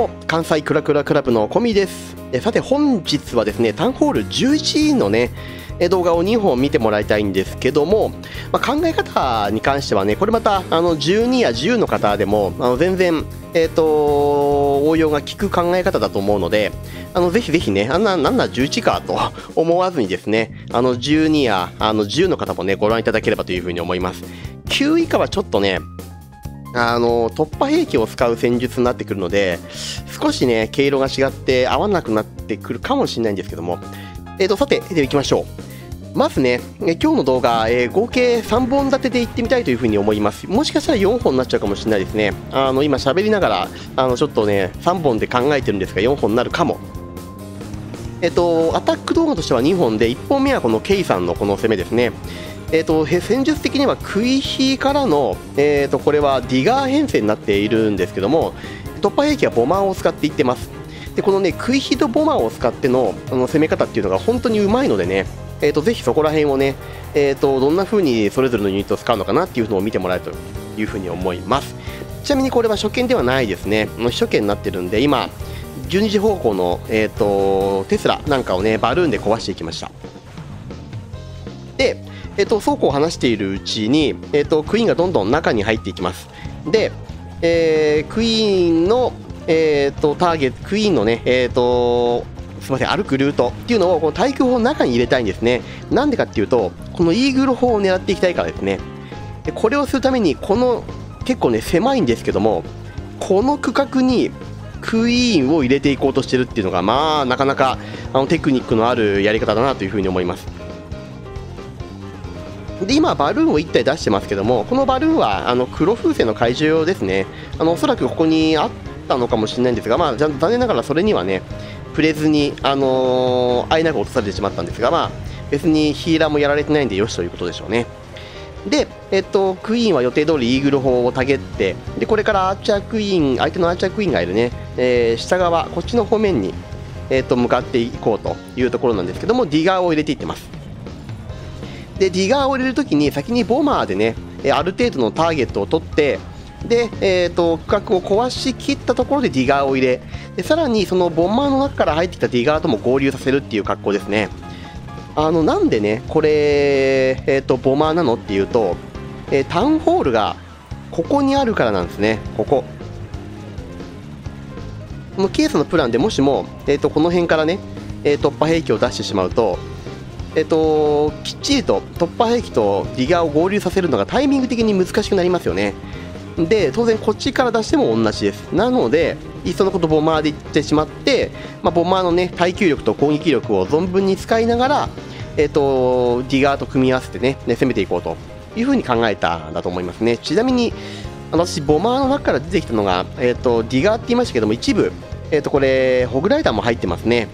も関西クラクラクラブのコミです。えさて本日はですねタウンホール11のね動画を2本見てもらいたいんですけども、まあ、考え方に関してはねこれまたあの12や10の方でもあの全然えーと、応用が効く考え方だと思うのであのぜひぜひねあんななんな11かと 思わずにですねあの12やあの10の方もねご覧いただければというふうに思います。9以下はちょっとねあの突破兵器を使う戦術になってくるので少しね毛色が違って合わなくなってくるかもしれないんですけども、えーと、さてでいきましょうまずね、今日の動画、えー、合計3本立てでいってみたいというふうに思います。もしかしたら4本になっちゃうかもしれないですね。あの今喋りながら、あのちょっとね、3本で考えてるんですが、4本になるかも。えっ、ー、と、アタック動画としては2本で、1本目はこのケイさんのこの攻めですね。えーと、戦術的にはクイヒーからの、えーと、これはディガー編成になっているんですけども突破兵器はボマーを使っていってます。でこのねクイヒーとボマーを使ってのあの攻め方っていうのが本当にうまいのでねえーと、ぜひそこら辺をね、えーと、どんな風にそれぞれのユニットを使うのかなっていうのを見てもらえるという風に思います。ちなみにこれは初見ではないですね。初見になってるんで今12時方向の、えーとテスラなんかをねバルーンで壊していきました。でえっと、倉庫を話しているうちに、えっと、クイーンがどんどん中に入っていきます。で、えー、クイーンの、えーと、ターゲットクイーンのね、えーと、すみません歩くルートっていうのをこの対空砲の中に入れたいんですね。なんでかっていうとこのイーグル砲を狙っていきたいからですね。でこれをするためにこの結構ね狭いんですけどもこの区画にクイーンを入れていこうとしてるっていうのがまあなかなかあのテクニックのあるやり方だなというふうに思います。で今、バルーンを1体出してますけども、このバルーンはあの黒風船の怪獣用ですね、あのおそらくここにあったのかもしれないんですが、まあ、残念ながらそれにはね、触れずに、あのー、アイナが落とされてしまったんですが、まあ、別にヒーラーもやられてないんでよしということでしょうね。で、えっと、クイーンは予定通りイーグル砲をたげってでこれからアーチャークイーン相手のアーチャークイーンがいるね、えー、下側こっちの方面に、えっと、向かっていこうというところなんですけどもディガーを入れていってますでディガーを入れるときに先にボマーでねある程度のターゲットを取ってで、えーと、区画を壊しきったところでディガーを入れでさらにそのボマーの中から入ってきたディガーとも合流させるっていう格好ですね。あのなんでねこれ、えーと、ボマーなのっていうと、えー、タウンホールがここにあるからなんですね。ここ。このケースのプランでもしも、えーと、この辺からね、え、突破兵器を出してしまうとえっと、きっちりと突破兵器とディガーを合流させるのがタイミング的に難しくなりますよね。で当然こっちから出しても同じです。なのでいっそのことボマーでいってしまって、まあ、ボマーのね耐久力と攻撃力を存分に使いながら、えっと、ディガーと組み合わせてねね攻めていこうと。いうふうに考えたんだと思いますね。ちなみに私ボマーの中から出てきたのが、えっと、ディガーって言いましたけども一部、えっと、これホグライダーも入ってますね。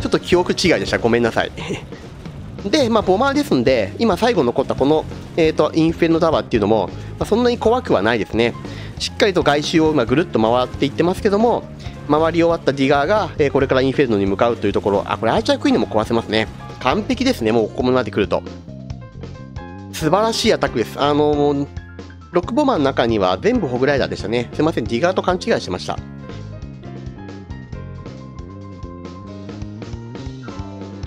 ちょっと記憶違いでした。ごめんなさい。で、まあ、ボマーですんで、今最後残ったこの、えーと、インフェルノタワーっていうのも、まあ、そんなに怖くはないですね。しっかりと外周を今ぐるっと回っていってますけども、回り終わったディガーが、えー、これからインフェルノに向かうというところ、あ、これアーチャークイーンでも壊せますね。完璧ですね、もうここまで来ると。素晴らしいアタックです。あのー、ロックボマーの中には全部ホグライダーでしたね。すいません、ディガーと勘違いしてました。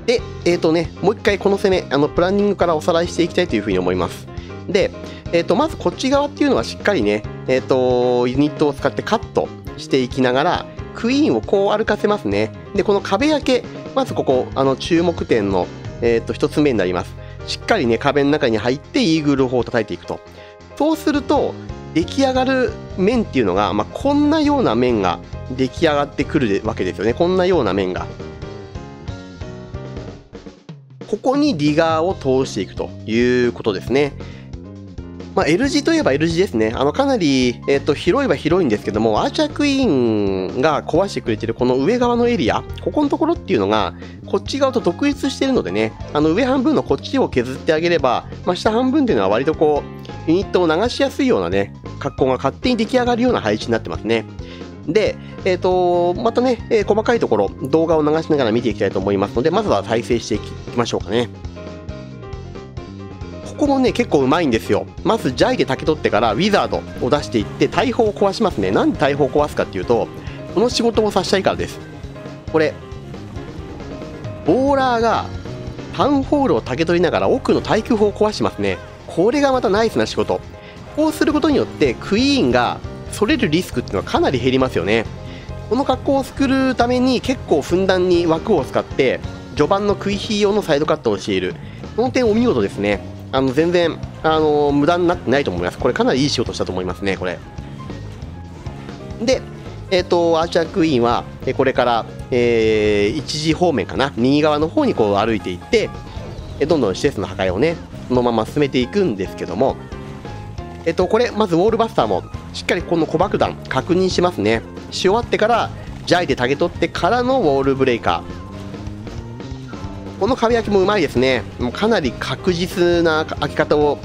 で、えっ、ー、とね、もう一回この攻め、あの、プランニングからおさらいしていきたいというふうに思います。で、えっ、ー、と、まずこっち側っていうのはしっかりね、えっ、ー、と、ユニットを使ってカットしていきながら、クイーンをこう歩かせますね。で、この壁焼け、まずここ、あの、注目点の、えっ、と、一つ目になります。しっかりね、壁の中に入ってイーグル砲を叩いていくと。そうすると、出来上がる面っていうのが、まあ、こんなような面が出来上がってくるわけですよね。こんなような面が。ここにリガーを通していくということですね。まあ、L 字といえば L 字ですね。あのかなり、えっと、広いは広いんですけども、アーチャークイーンが壊してくれてるこの上側のエリア、ここのところっていうのが、こっち側と独立してるのでね、あの上半分のこっちを削ってあげれば、まあ、下半分っていうのは割とこう、ユニットを流しやすいようなね、格好が勝手に出来上がるような配置になってますね。で、えっ、ー、と、またね、えー、細かいところ、動画を流しながら見ていきたいと思いますので、まずは再生していきましょうかね。ここもね、結構うまいんですよ。まず、ジャイで竹取ってから、ウィザードを出していって、大砲を壊しますね。なんで大砲を壊すかっていうと、この仕事をさせたいからですこれボーラーがタウンホールを竹取りながら奥の耐久砲を壊しますねこれがまたナイスな仕事こうすることによってクイーンがそれるリスクっていうのはかなり減りますよね。この格好を作るために結構ふんだんに枠を使って序盤のクイヒー用のサイドカットをしている。この点お見事ですね。あの全然あの無駄になってないと思います。これかなりいい仕事したと思いますねこれ。でえーと、アーチャークイーンはこれから、えー、一時方面かな。右側の方にこう歩いていってどんどん施設の破壊をねそのまま進めていくんですけども。えっ、ー、とこれまずウォールバスターもしっかりこの小爆弾確認しますね。し終わってからジャイでタゲ取ってからのウォールブレイカー。この壁焼きもうまいですね。もうかなり確実な開き方を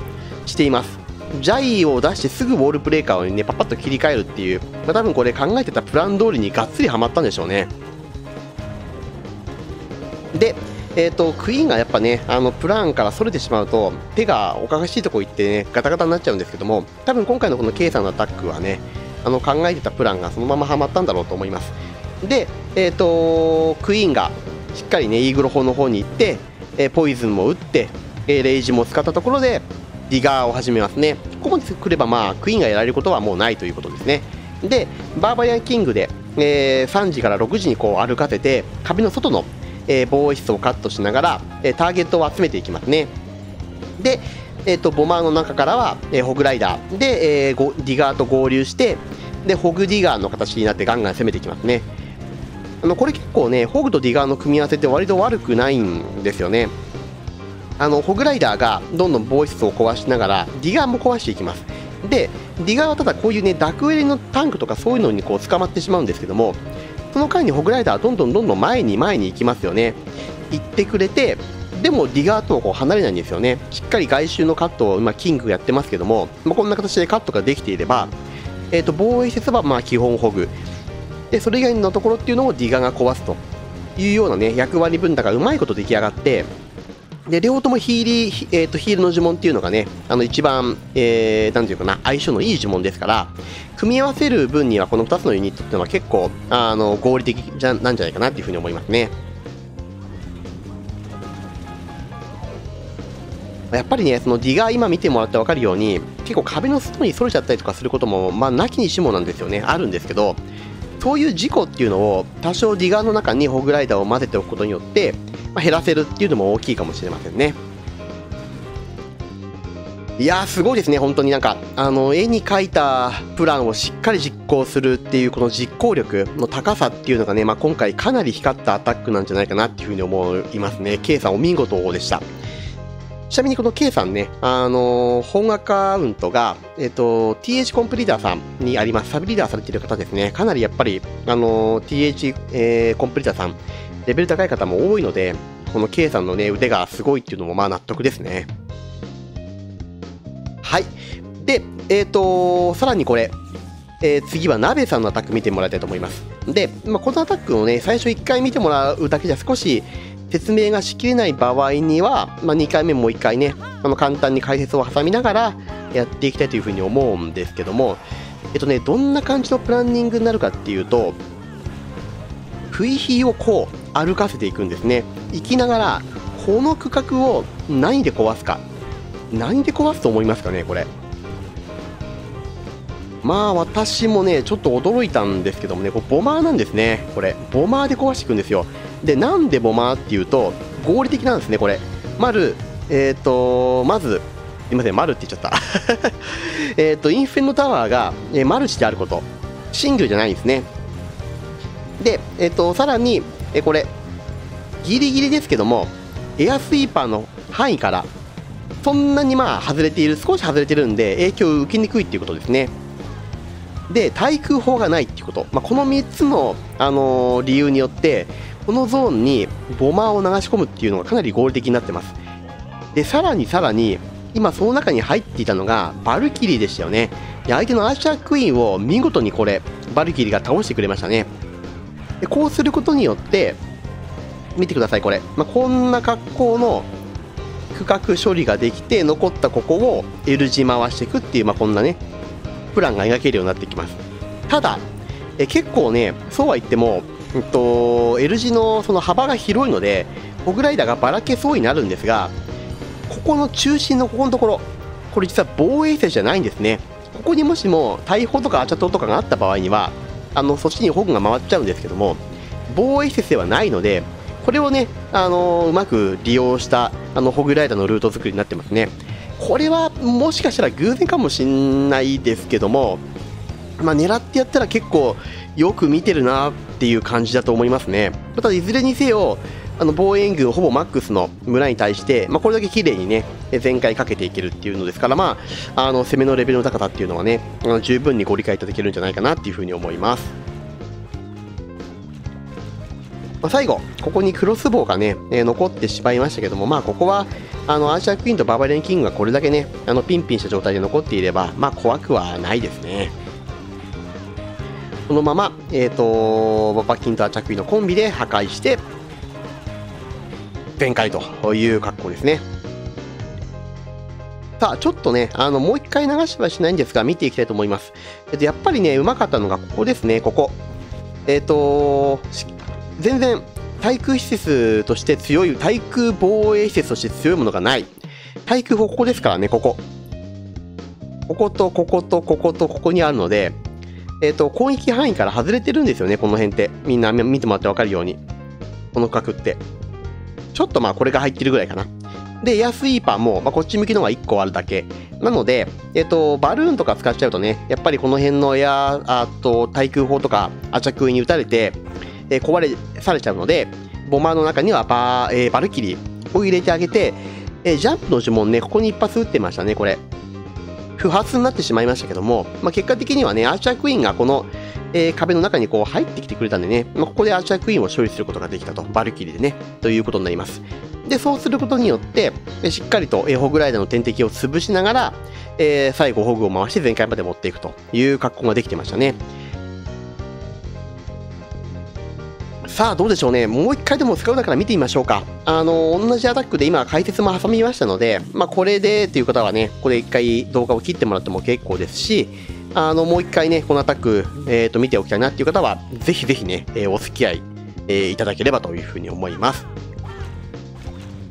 しています。ジャイを出してすぐウォールブレーカーをねパッパッと切り替えるっていう、まあ、多分これ考えてたプラン通りにがっつりはまったんでしょうね。でえーと、クイーンがやっぱねあのプランからそれてしまうと手がおかしいとこ行ってねガタガタになっちゃうんですけども多分今回のこの K さんのアタックはねあの考えてたプランがそのままはまったんだろうと思います。で、えーと、クイーンがしっかりねイーグル砲の方に行って、えー、ポイズンも打って、えー、レイジも使ったところでディガーを始めますね。ここまで来ればまあクイーンがやられることはもうないということですね。でバーバリアンキングで、えー、3時から6時にこう歩かせて壁の外のえー、防衛施設をカットしながら、えー、ターゲットを集めていきますね。で、えーと、ボマーの中からは、えー、ホグライダー。で、えー、ディガーと合流してでホグディガーの形になってガンガン攻めていきますね。あのこれ結構ねホグとディガーの組み合わせって割と悪くないんですよね。あのホグライダーがどんどん防衛施設を壊しながらディガーも壊していきます。でディガーはただこういうねダクエリのタンクとかそういうのにこう捕まってしまうんですけどもその間にホグライダーはどんどんどんどん前に前に行きますよね。行ってくれてでもディガーとはこう離れないんですよね。しっかり外周のカットを今キングやってますけども、まあ、こんな形でカットができていれば、えー、と防衛施設はまあ基本ホグ。でそれ以外のところっていうのをディガーが壊すというようなね役割分担がうまいこと出来上がってで両方ともヒーリー、えーと、ヒールの呪文っていうのがねあの一番、えー、なんていうかな相性のいい呪文ですから組み合わせる分にはこの2つのユニットっていうのは結構あの合理的じゃなんじゃないかなっていうふうに思いますね。やっぱりねそのディガー今見てもらって分かるように結構壁の外にそれちゃったりとかすることもまあなきにしもなんですよね。あるんですけどそういう事故っていうのを多少ディガーの中にホグライダーを混ぜておくことによってまあ、減らせるっていうのも大きいかもしれませんね。いやすごいですね、本当になんか、あの絵に描いたプランをしっかり実行するっていう、この実行力の高さっていうのがね、まあ、今回かなり光ったアタックなんじゃないかなっていうふうに思いますね。K さんお見事でした。ちなみにこの K さんね、あのー、本アカウントが、えっ、ー、と、TH コンプリーダーさんにあります、サブリーダーされている方ですね。かなりやっぱり、あのー、TH、えー、コンプリーダーさん、レベル高い方も多いので、この K さんのね、腕がすごいっていうのもまあ納得ですね。はい。で、えっ、と、さらにこれ、えー、次は鍋さんのアタック見てもらいたいと思います。で、まあ、このアタックをね、最初1回見てもらうだけじゃ少し説明がしきれない場合には、まあ、2回目もう1回ね、あの簡単に解説を挟みながらやっていきたいというふうに思うんですけども、えっとね、どんな感じのプランニングになるかっていうと、不意火をこう歩かせていくんですね。行きながらこの区画を何で壊すか。何で壊すと思いますかねこれ。まあ私もねちょっと驚いたんですけどもねこれボマーなんですねこれ。ボマーで壊していくんですよ。でなんでボマーっていうと合理的なんですねこれ丸えっ、ー、とまずすいません、丸って言っちゃった えっと、インフェンノタワーが、えマルチであること。シングルじゃないんですね。で、えっ、ー、と、さらに、えこれギリギリですけどもエアスイーパーの範囲からそんなにまあ外れている少し外れてるんで影響を受けにくいっていうことですねで対空砲がないっていうこと、まあ、この3つの、あの、理由によってこのゾーンにボマーを流し込むっていうのがかなり合理的になってます。でさらにさらに今その中に入っていたのがバルキリーでしたよね。で相手のアーシャークイーンを見事にこれバルキリーが倒してくれましたね。でこうすることによって見てくださいこれ、まあ、こんな格好の区画処理ができて残ったここを L 字回していくっていう、まあ、こんなねプランが描けるようになってきます。ただえ結構ねそうは言っても、うんと、L 字のその幅が広いのでホグライダーがばらけそうになるんですがここの中心のここのところこれ実は防衛施設じゃないんですね。ここにもしも大砲とかアチャトとかがあった場合にはあのそっちにホグが回っちゃうんですけども防衛施設ではないのでこれをね、あのー、うまく利用したあのホグライダーのルート作りになってますね。これはもしかしたら偶然かもしれないですけども、まあ、狙ってやったら結構よく見てるなっていう感じだと思いますねまたいずれにせよあの防衛軍ほぼマックスの村に対して、まあ、これだけ綺麗にね全開かけていけるっていうのですから、まあ、あの攻めのレベルの高さっていうのはねあの十分にご理解いただけるんじゃないかなっていうふうに思います。まあ、最後、ここにクロスボウがね、えー、残ってしまいましたけども、まあ、ここはあのアーチャークイーンとバーバリアンキングがこれだけね、あのピンピンした状態で残っていれば、まあ、怖くはないですね。このまま、えーと、ババキンとアチャクイのコンビで破壊して、全開という格好ですね。さあ、ちょっとね、あの、もう一回流しはしないんですが、見ていきたいと思います。えっと、やっぱりね、うまかったのがここですね、ここ。えっ、ー、と、全然、対空施設として強い、対空防衛施設として強いものがない。対空ここですからね、ここ。ここと、ここと、ここと、ここにあるので、えっ、ー、と、攻撃範囲から外れてるんですよね、この辺って。みんな見てもらってわかるように。この角って。ちょっとまあこれが入ってるぐらいかな。で、エアスイーパーも、まあ、こっち向きのが1個あるだけ。なので、えっ、と、バルーンとか使っちゃうとね、やっぱりこの辺のエア、あと、対空砲とか、アチャクイに撃たれて、えー、壊れ、されちゃうので、ボマーの中にはバ,、えー、バルキリーを入れてあげて、え、ジャンプの呪文ね、ここに一発撃ってましたね、これ。不発になってしまいましたけども、まあ、結果的にはね、アーチャークイーンがこの、えー、壁の中にこう入ってきてくれたんでね、まあ、ここでアーチャークイーンを処理することができたと、バルキリーでね、ということになります。で、そうすることによって、しっかりと、えー、ホグライダーの天敵を潰しながら、えー、最後ホグを回して全開まで持っていくという格好ができてましたね。さあどうでしょうね、もう一回でも使うだから見てみましょうか。あの同じアタックで今、解説も挟みましたので、まあ、これでという方はね、ここで一回動画を切ってもらっても結構ですし、あのもう一回ね、このアタック、えー、と見ておきたいなっていう方は、ぜひぜひね、えー、お付き合い、えー、いただければというふうに思います。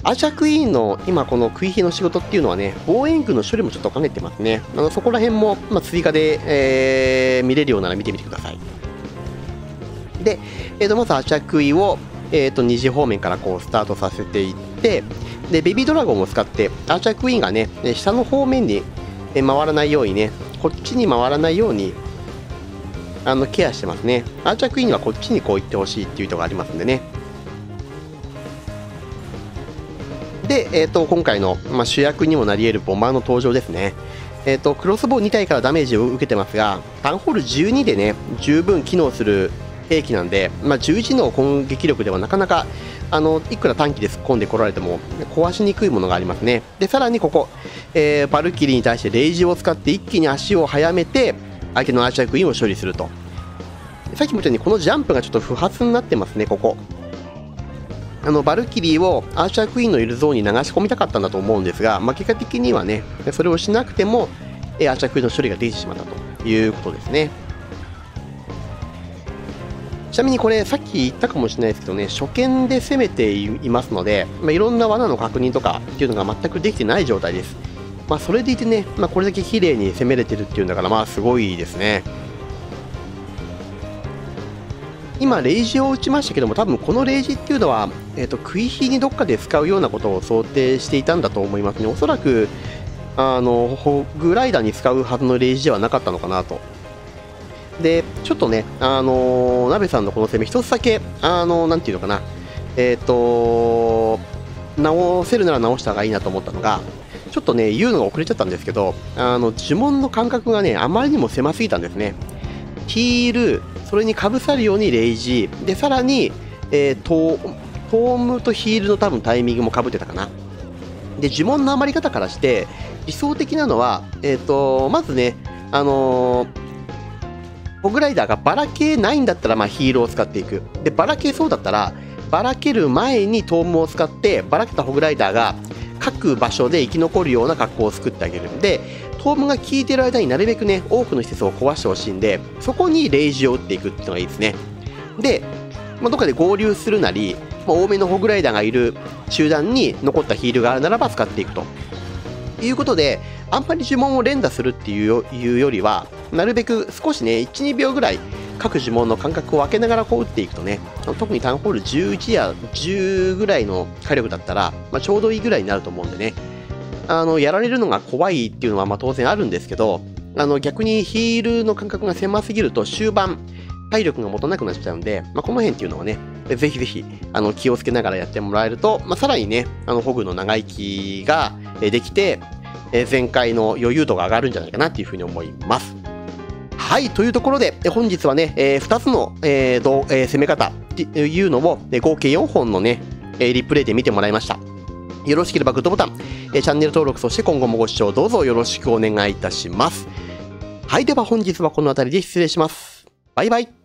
アーチャークイーンの今この食い火の仕事っていうのはね、防衛軍の処理もちょっと兼ねてますね。あのそこら辺も、まあ、追加で、えー、見れるようなら見てみてください。で、えー、とまずアーチャークイを、えー、と2時方面からこうスタートさせていって、で、ベビードラゴンを使って、アーチャークイーンがね、下の方面に回らないようにね、こっちに回らないようにあのケアしてますね。アーチャークイーンはこっちにこう行ってほしいっていう意図がありますんでね。で、えーと、今回の、まあ、主役にもなり得るボンバーの登場ですね。えーと、クロスボウ2体からダメージを受けてますがタンホール12でね十分機能する兵器なんで、まあ、11の攻撃力ではなかなかあのいくら短期で突っ込んでこられても壊しにくいものがありますね。でさらにここ、えー、バルキリーに対してレイジを使って一気に足を速めて相手のアーチャークイーンを処理すると。さっきも言ったようにこのジャンプがちょっと不発になってますねここ。あのバルキリーをアーチャークイーンのいるゾーンに流し込みたかったんだと思うんですが、まあ、結果的にはねそれをしなくてもアーチャークイーンの処理ができてしまったということですね。ちなみにこれさっき言ったかもしれないですけどね初見で攻めていますので、まあ、いろんな罠の確認とかっていうのが全くできてない状態です、まあ、それでいてね、まあ、これだけ綺麗に攻めれてるっていうんだからまあすごいですね。今レイジを打ちましたけども多分このレイジっていうのは、えーと、食い火にどっかで使うようなことを想定していたんだと思いますね。おそらくあのホグライダーに使うはずのレイジではなかったのかなとで、ちょっとね、あのー、鍋さんのこの攻め、一つだけ、あのー、なんていうのかな、えっ、ー、と直せるなら直した方がいいなと思ったのが、ちょっとね、言うのが遅れちゃったんですけど、あの、呪文の間隔がね、あまりにも狭すぎたんですね。ヒール、それにかぶさるようにレイジー、で、さらに、えー、トトームとヒールの多分タイミングもかぶってたかな。で、呪文の余り方からして、理想的なのは、えっ、ー、と、まずね、あのーホグライダーがばらけないんだったら、まあ、ヒールを使っていく。で、ばらけそうだったら、ばらける前にトームを使って、ばらけたホグライダーが各場所で生き残るような格好を作ってあげるんで、当分が効いてる間になるべくね、多くの施設を壊してほしいんで、そこにレイジを打っていくっていうのがいいですね。で、まあ、どっかで合流するなり、まあ、多めのホグライダーがいる集団に残ったヒールがあるならば使っていくと。いうことで、あんまり呪文を連打するっていうよりは、なるべく少しね、1、2秒ぐらい各呪文の間隔を空けながらこう打っていくとね、特にタウンホール11や10ぐらいの火力だったら、まあ、ちょうどいいぐらいになると思うんでね、あの、やられるのが怖いっていうのはまあ当然あるんですけど、あの、逆にヒールの間隔が狭すぎると終盤、体力が持たなくなっちゃうんで、まあ、この辺っていうのはね、ぜひぜひ、あの、気をつけながらやってもらえると、まあ、さらにね、あの、ホグの長生きができて、え前回の余裕度が上がるんじゃないかなっていうふうに思います。はい、というところで、本日はね、えー、2つの、えーどえー、攻め方っていうのを、合計4本のね、リプレイで見てもらいました。よろしければグッドボタン、チャンネル登録、そして今後もご視聴どうぞよろしくお願いいたします。はい、では本日はこの辺りで失礼します。バイバイ。